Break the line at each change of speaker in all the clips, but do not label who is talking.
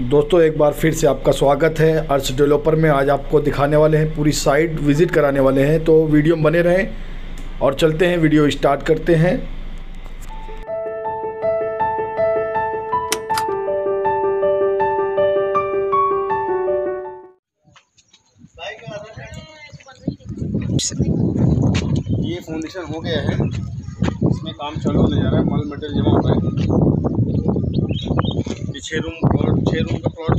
दोस्तों, एक बार फिर से आपका स्वागत है। अर्स डेवलपर में आज आपको दिखाने वाले हैं, पूरी साइट विज़िट कराने वाले हैं। तो वीडियो में बने रहें और चलते हैं, वीडियो स्टार्ट करते हैं।
ये फाउंडेशन हो गया है। इसमें काम चालू होने जा रहा है, माल मटेरियल जमा हो रहा है। छः रूम प्लॉट छः रूम का प्लॉट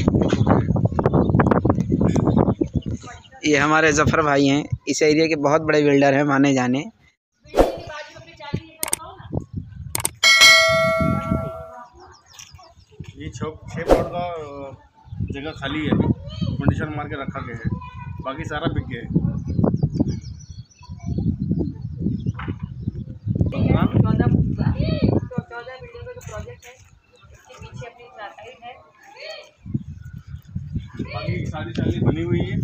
ये हमारे जफ़र भाई हैं। इस एरिया के बहुत बड़े बिल्डर हैं माने जाने।
ये छः छः प्लॉट का जगह खाली है। फाउंडेशन मार के रखा गया है। बाकी सारा बिक गया है हाँ?
चौदह चौदह बिल्डिंग का जो प्रोजेक्ट है इसके पीछे अपनी साइड है
बाकी सारी साली बनी हुई है।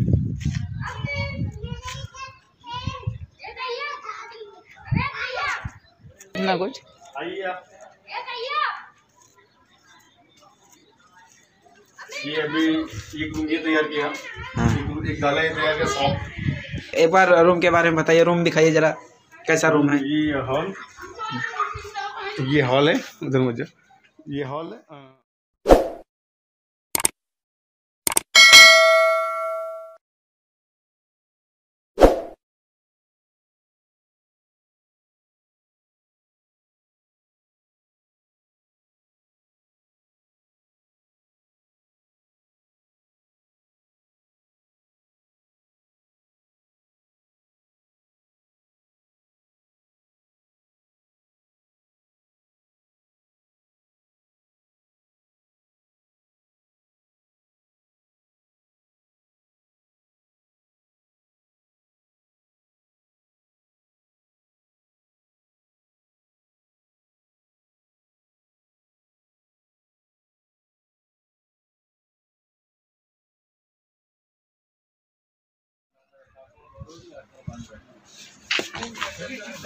ना कुछ।
आइए आप। ये अभी एक रूम ये तैयार किया।
हाँ।
एक डाला ये तैयार किया सॉफ्ट
एक बार रूम के बारे में बताइए रूम दिखाइए ज़रा कैसा रूम है?
ये हॉल ये हॉल है उधर मुझे। ये हॉल है।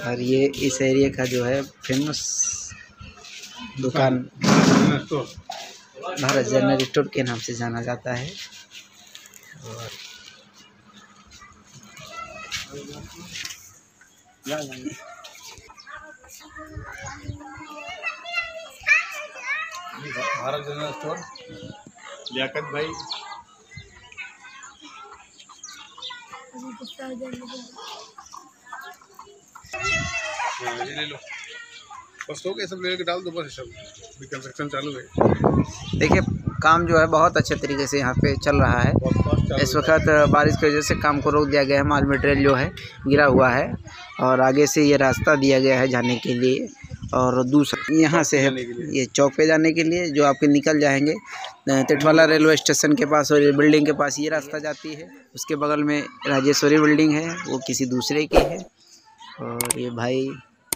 और ये इस एरिया का जो है फ़ेमस दुकान भारत जनरल स्टोर के नाम से जाना जाता है। और
भारत जनरल स्टोर, लियाकत भाई। हाँ, ये ले लो। बस हो गया सब लेके डाल दो बस सब। अभी कंस्ट्रक्शन चालू है।
देखिए काम जो है बहुत अच्छे तरीके से यहाँ पे चल रहा है। इस वक्त बारिश की वजह से काम को रोक दिया गया है। माल मटेरियल जो है गिरा हुआ है और आगे से ये रास्ता दिया गया है जाने के लिए। और दूसरा यहाँ से है। ये चौक पे जाने के लिए जो आपके निकल जाएँगे। तिटवाला रेलवे स्टेशन के पास और बिल्डिंग के पास ये रास्ता जाती है। उसके बगल में राजेश्वरी बिल्डिंग है वो किसी दूसरे की है। और ये भाई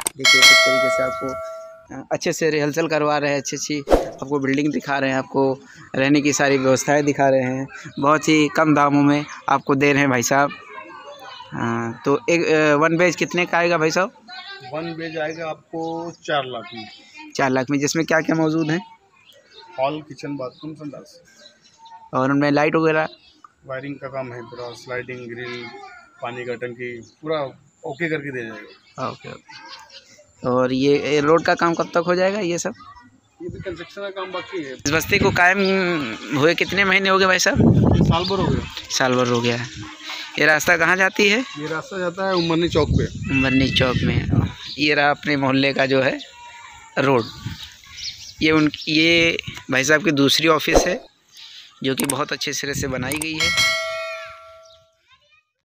देखिए किस तरीके से आपको अच्छे से रिहर्सल करवा रहे हैं अच्छी अच्छी आपको बिल्डिंग दिखा रहे हैं आपको रहने की सारी व्यवस्थाएँ दिखा रहे हैं। बहुत ही कम दामों में आपको दे रहे हैं भाई साहब। हाँ तो एक वन बेज कितने का आएगा भाई साहब?
वन बेज आएगा आपको चार लाख में।
चार लाख में जिसमें क्या क्या मौजूद है?
हॉल किचन बाथरूम संडास।
और उनमें लाइट वगैरह?
वायरिंग का काम है पूरा स्लाइडिंग ग्रिल पानी का टंकी पूरा ओके करके दे जाएगा।
Okay okay. और ये ये रोड का काम कब तक हो जाएगा ये सब?
ये भी कंस्ट्रक्शन का काम बाकी है।
इस बस्ती को कायम हुए कितने महीने हो गए भाई साहब?
साल भर हो गया।
साल भर हो गया। है ये रास्ता कहाँ जाती है?
ये रास्ता जाता है उमरनी चौक पे।
उमरनी चौक में। ये रहा अपने मोहल्ले का जो है रोड। ये उन ये भाई साहब की दूसरी ऑफ़िस है जो कि बहुत अच्छे सिरे से बनाई गई है।